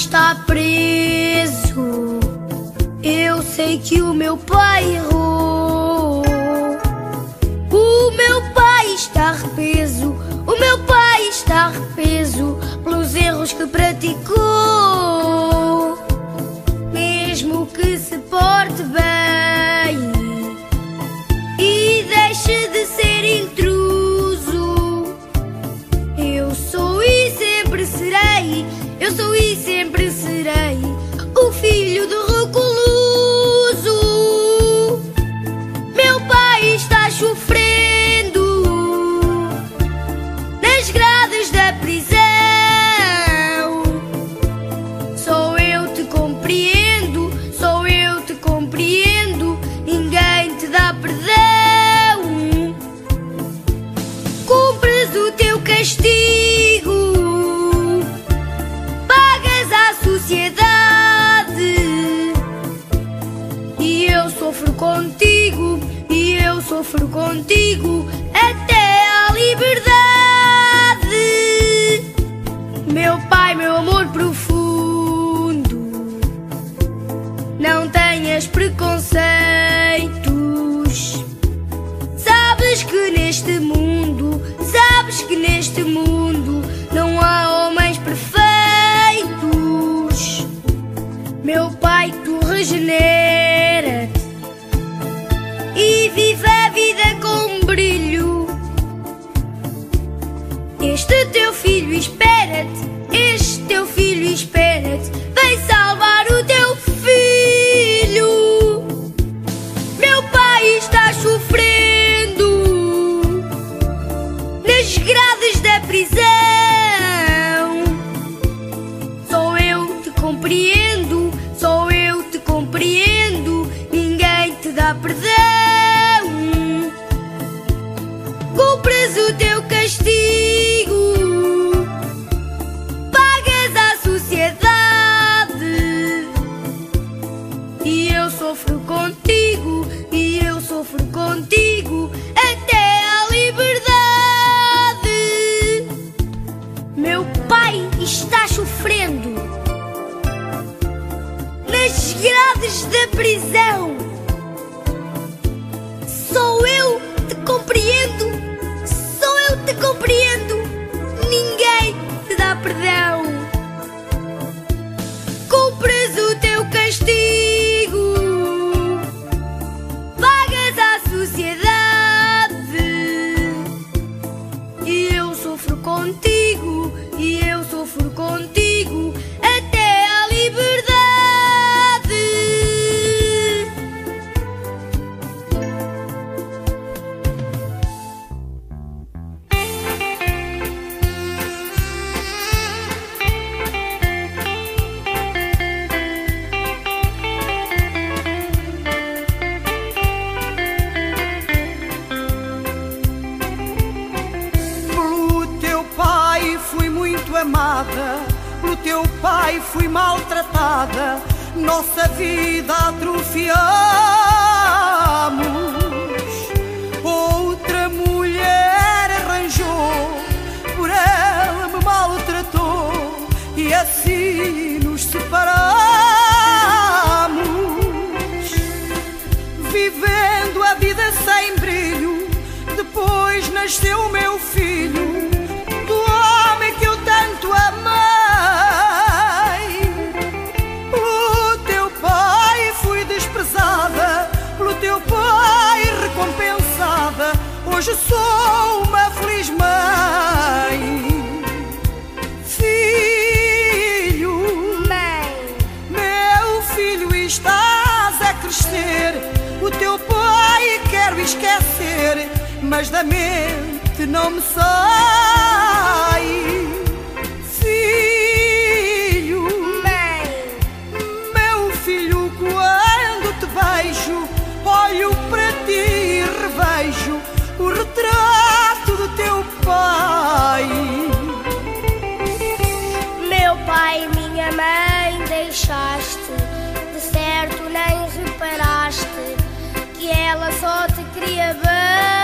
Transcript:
está preso. Eu sei que o meu pai brilho. Este teu filho espera-te, este teu filho espera-te. pagas o teu castigo, pagas à sociedade. E eu sofro contigo, e eu sofro contigo até à liberdade. Meu pai está sofrendo nas grades da prisão. contigo e eu sofro contigo até a liberdade. maltratada, pelo teu pai fui maltratada. Nossa vida mas da mente não me sai. Filho, Mãe. meu filho, quando te vejo, olho para ti e revejo o retrato do teu pai. Meu pai, minha mãe, deixaste, de certo nem reparaste que ela só te queria bem.